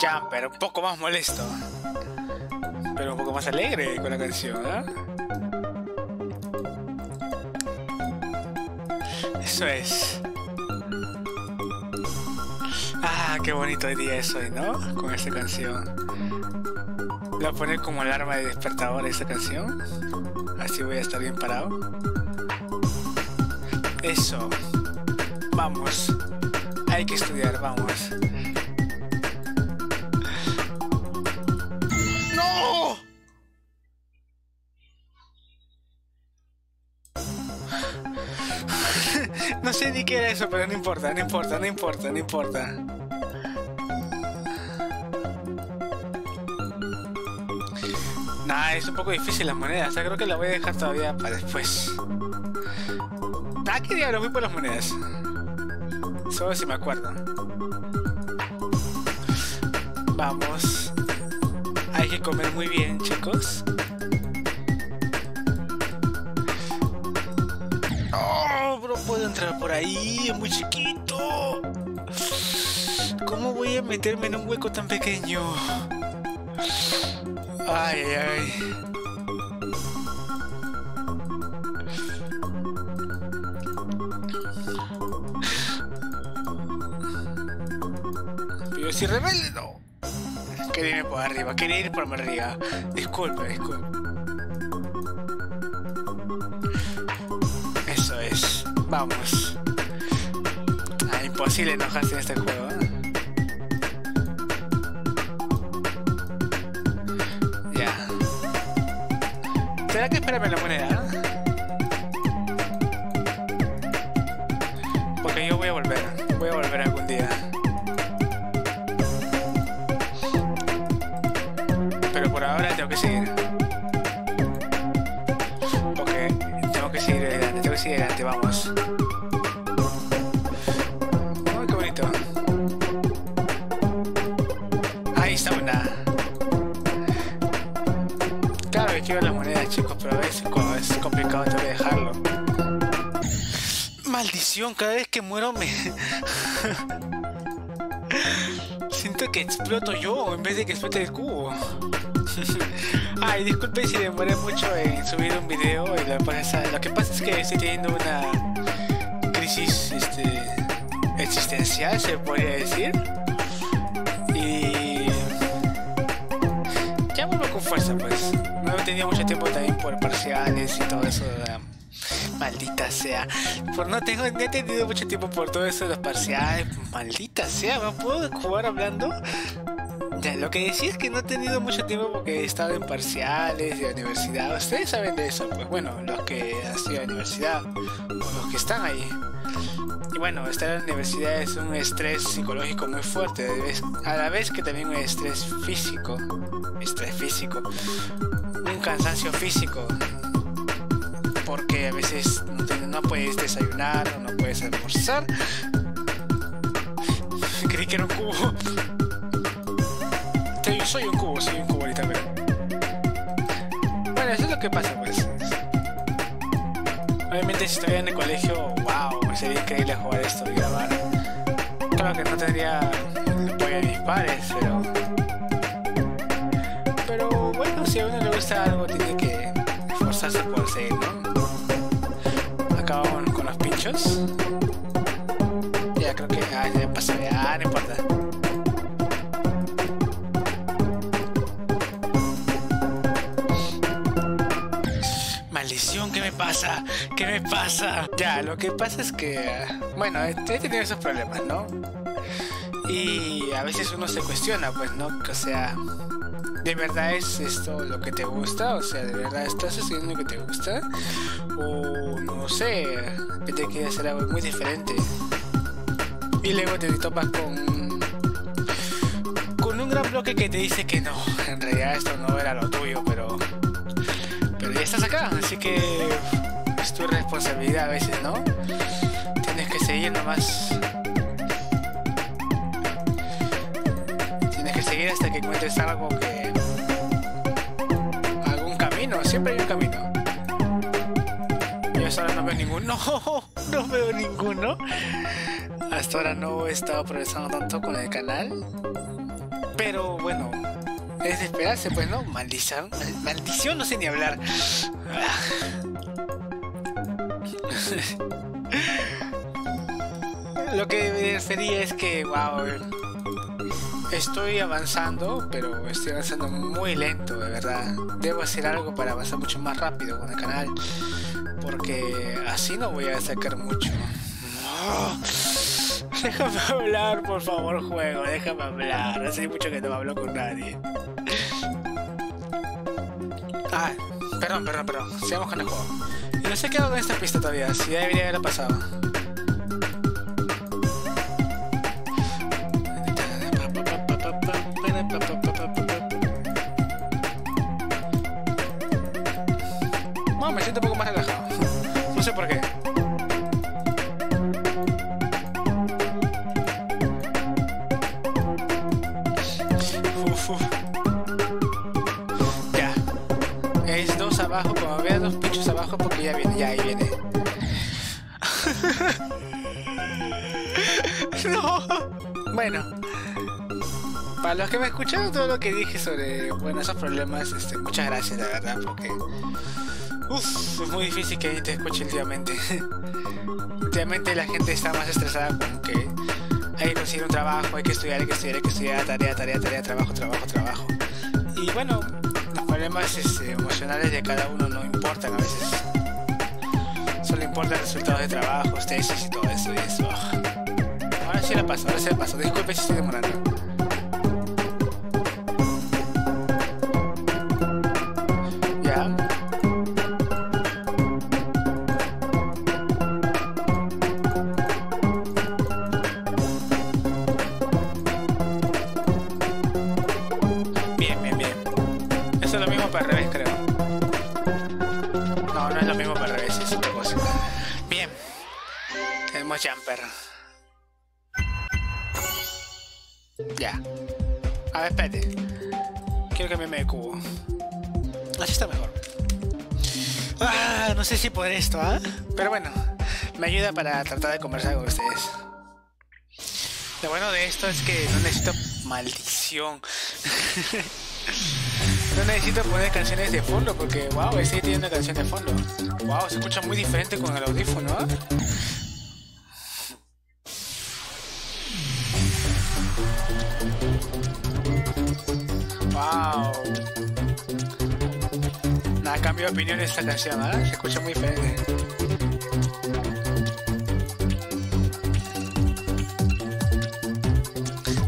Jumper, un poco más molesto. Pero un poco más alegre con la canción, ¿ah? Eso es. Ah, qué bonito día es hoy, ¿no? Con esta canción. Voy a poner como alarma de despertador esta canción. Así voy a estar bien parado. Eso. Vamos. Hay que estudiar, vamos. Qué era eso, pero no importa, no importa, no importa, no importa. Nah, es un poco difícil las monedas. creo que la voy a dejar todavía para después. Ah, qué diablos, voy por las monedas. Solo si me acuerdo. Vamos. Hay que comer muy bien, chicos. Por ahí, es muy chiquito. ¿Cómo voy a meterme en un hueco tan pequeño? Ay, ay. Pero si rebelde no. Quería ir por arriba, quería ir por arriba. Disculpe, disculpe. Vamos. Ah, imposible enojarse en este juego. ¿eh? ¿Será que espérame la moneda? Tengo que dejarlo. Maldición, cada vez que muero me... Siento que exploto yo en vez de que explote el cubo. Ay, disculpe si demoré mucho en subir un video. Y lo, pasa, lo que pasa es que estoy teniendo una crisis este, existencial, se podría decir. Tenía mucho tiempo también por parciales y todo eso. Maldita sea. Por no tengo, no he tenido mucho tiempo por todo eso de los parciales. Maldita sea, ¿me puedo jugar hablando? Ya, lo que decía es que no he tenido mucho tiempo porque he estado en parciales de universidad. Ustedes saben de eso, pues bueno, los que han estudiado en universidad o los que están ahí. Y bueno, estar en la universidad es un estrés psicológico muy fuerte, a la vez que también un estrés físico. Estrés físico. Cansancio físico. Porque a veces no, puedes desayunar o no puedes almorzar. Creí que era un cubo. Yo soy un cubo, soy un cubo ahorita, pero... Bueno, eso es lo que pasa, pues. Obviamente si estoy en el colegio, wow, sería increíble jugar esto y grabar. Claro que no tendría el apoyo de mis padres. Pero si a uno le gusta algo, tiene que esforzarse por seguir, ¿no? Acabamos con los pinchos. Ya creo que... Ah, ya pasó, ya, no importa. Maldición, ¿qué me pasa? ¿Qué me pasa? Ya, lo que pasa es que, bueno, he tenido esos problemas, ¿no? Y a veces uno se cuestiona, pues, ¿no? O sea, ¿de verdad es esto lo que te gusta? O sea, ¿de verdad estás haciendo lo que te gusta? O no sé, te quieres hacer algo muy diferente. Y luego te topas con con un gran bloque que te dice que no, en realidad esto no era lo tuyo, pero pero ya estás acá, así que es tu responsabilidad a veces, ¿no? Tienes que seguir nomás. Seguir hasta que encuentres algo que algún camino, siempre hay un camino. Yo hasta ahora no veo ninguno, no, veo ninguno. Hasta ahora no he estado progresando tanto con el canal. Pero bueno, es de esperarse, pues, ¿no? Maldición, maldición, no sé ni hablar. Lo que me refería es que, wow, estoy avanzando, pero estoy avanzando muy lento, de verdad. Debo hacer algo para avanzar mucho más rápido con el canal, porque así no voy a sacar mucho. Déjame hablar, por favor, juego, déjame hablar. Hace mucho que no hablo con nadie. Ah, perdón, perdón, perdón. Sigamos con el juego. no sé qué hago con esta pista todavía, si ya debería haberla pasado. Poco más relajado. No sé por qué. Ya. Es dos abajo, como veas dos pinchos abajo porque ya viene, ya ahí viene. no. Bueno. Para los que me escucharon todo lo que dije sobre bueno, esos problemas, este, muchas gracias, la verdad, porque uf, es muy difícil que te escuche últimamente. últimamente la gente está más estresada con que hay que conseguir un trabajo, hay que estudiar, hay que estudiar, hay que estudiar, tarea, tarea, tarea, trabajo, trabajo, trabajo. Y bueno, los problemas este, emocionales de cada uno no importan a veces. Solo importan resultados de trabajo, tesis y todo eso y eso. Ahora sí la paso, ahora sí la paso. Disculpe si estoy demorando. Ya. A ver, espérate. Quiero cambiarme de cubo. Así está mejor. Ah, no sé si podré esto, ¿ah? Pero bueno, me ayuda para tratar de conversar con ustedes. Lo bueno de esto es que no necesito maldición. no necesito poner canciones de fondo porque, wow, ese tiene una canción de fondo. Wow, se escucha muy diferente con el audífono, ¿ah? Wow. Nada, cambio de opinión esta canción, ¿ah? Se escucha muy diferente.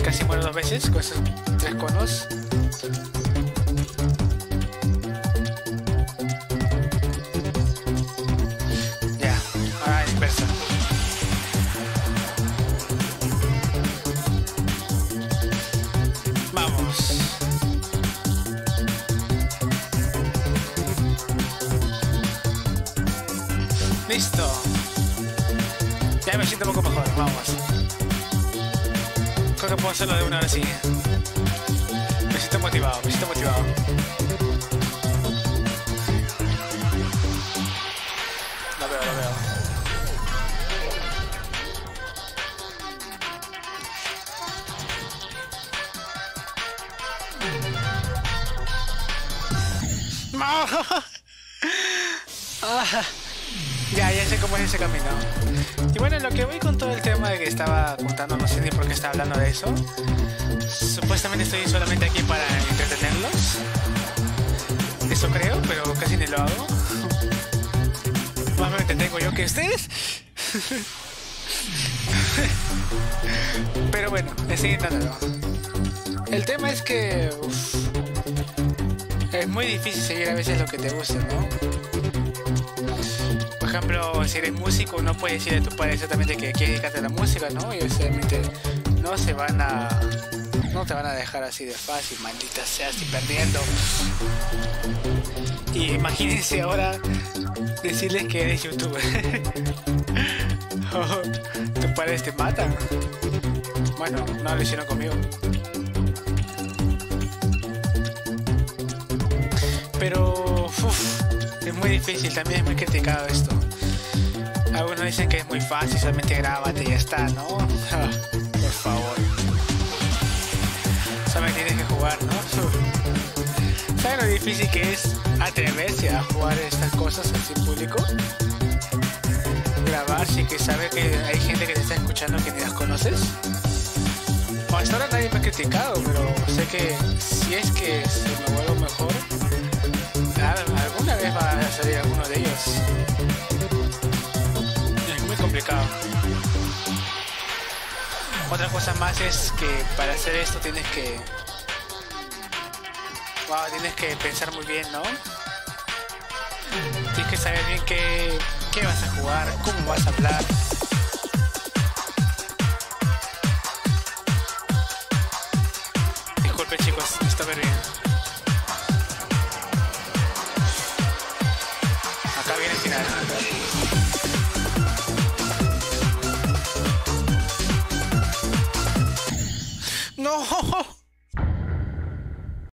Casi muero dos veces con esos tres conos. Listo. Ya me siento un poco mejor, vamos. Creo que puedo hacerlo de una vez sí. Me siento motivado, me siento motivado. Lo veo, lo veo. Ah, sé cómo es ese camino. Y bueno, lo que voy con todo el tema de que estaba contando, no sé ni por qué estaba hablando de eso. Supuestamente estoy solamente aquí para entretenerlos. Eso creo, pero casi ni lo hago. Más me entretengo yo que ustedes. Pero bueno, estoy intentándolo. El tema es que es muy difícil seguir a veces lo que te gusta, ¿no? Por ejemplo, si eres músico, no puedes decirle a tu padre exactamente que quieres dedicarte a la música, ¿no? Y obviamente no se van a. No te van a dejar así de fácil, maldita sea, estoy perdiendo. Y imagínense ahora decirles que eres youtuber. oh, tus padres te matan. Bueno, no lo hicieron conmigo. Es muy difícil, también es muy criticado esto. Algunos dicen que es muy fácil, solamente grábate y ya está, ¿no? Por favor. también tienes que jugar, ¿no? ¿Sabes lo difícil que es atreverse a jugar estas cosas así público? Grabar sin que sabe que hay gente que te está escuchando que ni las conoces. Hasta ahora nadie me ha criticado, pero sé que si es que se me vuelvo mejor, alguna vez va a salir alguno de ellos. Es muy complicado. Otra cosa más es que para hacer esto tienes que... Tienes que pensar muy bien, ¿no? Tienes que saber bien qué, qué vas a jugar, cómo vas a hablar. Disculpe chicos, está bien.